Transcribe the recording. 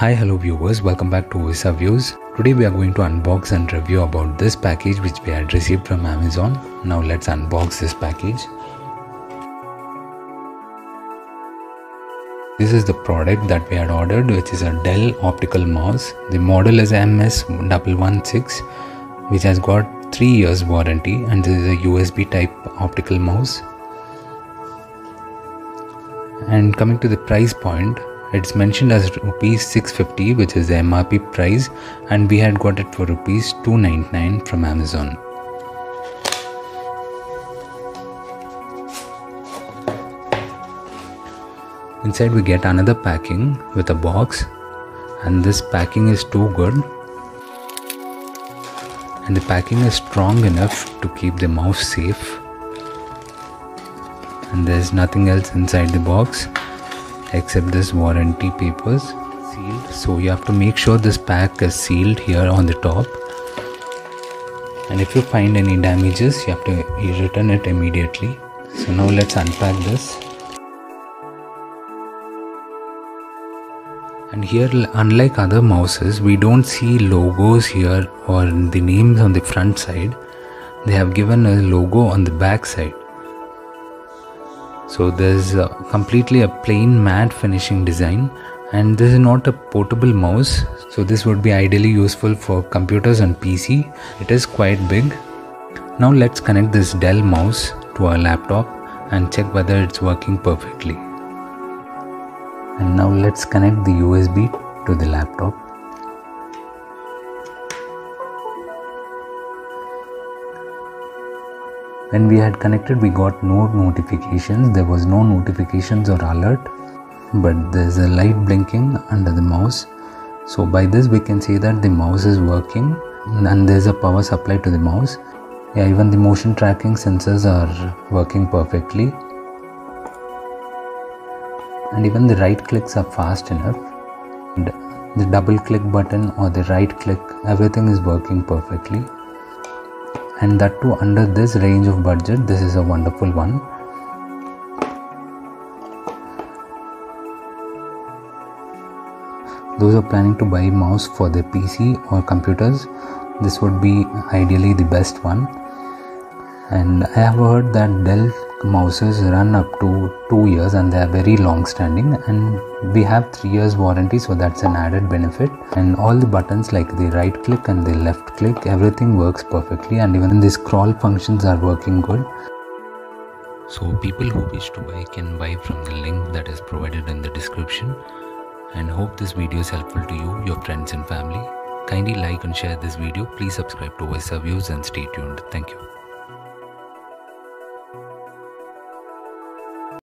Hi hello viewers welcome back to Visa Views. Today we are going to unbox and review about this package which we had received from Amazon. Now let's unbox this package. This is the product that we had ordered which is a Dell optical mouse. The model is MS116 which has got 3 years warranty and this is a USB type optical mouse. And coming to the price point it's mentioned as rupees 650 which is the MRP price and we had got it for rupees 299 from Amazon. Inside we get another packing with a box and this packing is too good. And the packing is strong enough to keep the mouse safe. And there's nothing else inside the box except this warranty papers sealed. So you have to make sure this pack is sealed here on the top. And if you find any damages you have to return it immediately. So now let's unpack this. And here unlike other mouses we don't see logos here or the names on the front side. They have given a logo on the back side so there's a completely a plain matte finishing design and this is not a portable mouse. So this would be ideally useful for computers and PC it is quite big. Now let's connect this Dell mouse to our laptop and check whether it's working perfectly. And now let's connect the USB to the laptop when we had connected we got no notifications. There was no notifications or alert but there's a light blinking under the mouse. So by this we can see that the mouse is working and there's a power supply to the mouse. Yeah even the motion tracking sensors are working perfectly. And even the right clicks are fast enough. And the double click button or the right click everything is working perfectly and that too under this range of budget this is a wonderful one. Those are planning to buy mouse for their pc or computers this would be ideally the best one. And i have heard that dell mouses run up to two years and they are very long standing and we have three years warranty so that's an added benefit. And all the buttons like the right click and the left click everything works perfectly and even the scroll functions are working good. So people who wish to buy can buy from the link that is provided in the description. And hope this video is helpful to you your friends and family. Kindly like and share this video. Please subscribe to Visa Views and stay tuned. Thank you